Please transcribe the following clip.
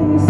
nothing is